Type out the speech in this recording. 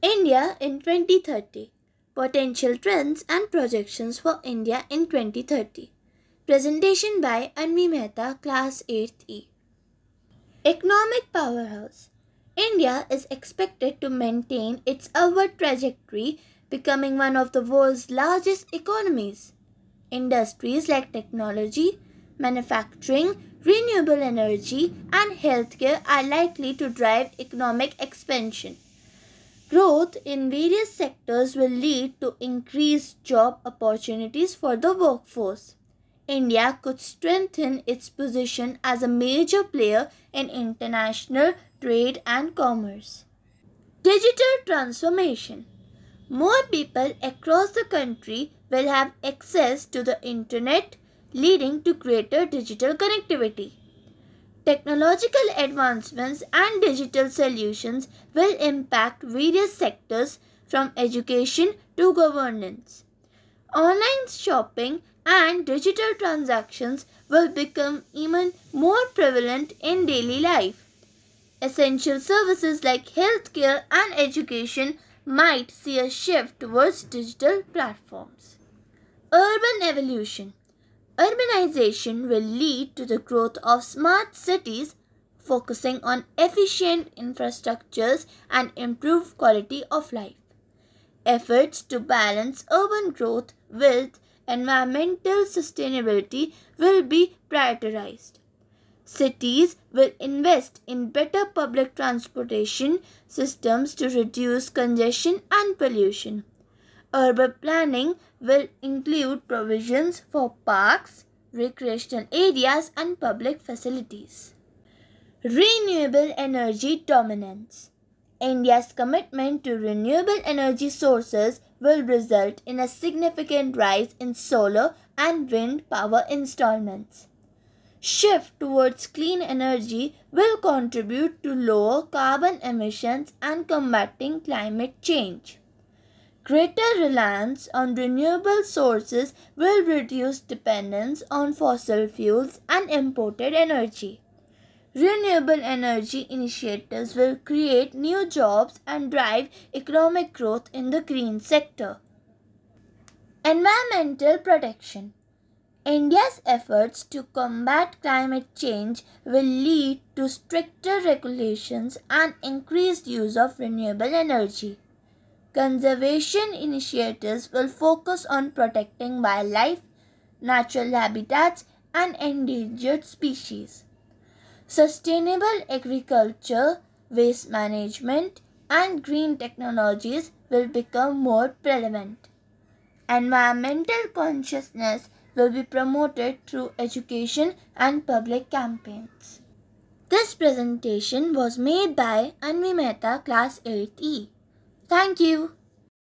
India in 2030 Potential Trends and Projections for India in 2030. Presentation by Anvi Mehta, Class 8th E. Economic Powerhouse India is expected to maintain its upward trajectory, becoming one of the world's largest economies. Industries like technology, manufacturing, renewable energy, and healthcare are likely to drive economic expansion. Growth in various sectors will lead to increased job opportunities for the workforce. India could strengthen its position as a major player in international trade and commerce. Digital transformation. More people across the country will have access to the internet, leading to greater digital connectivity. Technological advancements and digital solutions will impact various sectors from education to governance. Online shopping and digital transactions will become even more prevalent in daily life. Essential services like healthcare and education might see a shift towards digital platforms. Urban evolution Urbanization will lead to the growth of smart cities focusing on efficient infrastructures and improved quality of life. Efforts to balance urban growth with environmental sustainability will be prioritized. Cities will invest in better public transportation systems to reduce congestion and pollution. Urban planning will include provisions for parks, recreational areas, and public facilities. Renewable energy dominance. India's commitment to renewable energy sources will result in a significant rise in solar and wind power installments. Shift towards clean energy will contribute to lower carbon emissions and combating climate change. Greater reliance on renewable sources will reduce dependence on fossil fuels and imported energy. Renewable energy initiatives will create new jobs and drive economic growth in the green sector. Environmental protection India's efforts to combat climate change will lead to stricter regulations and increased use of renewable energy. Conservation initiatives will focus on protecting wildlife, natural habitats, and endangered species. Sustainable agriculture, waste management, and green technologies will become more prevalent. Environmental consciousness will be promoted through education and public campaigns. This presentation was made by Anvi Mehta, Class 8E. Thank you.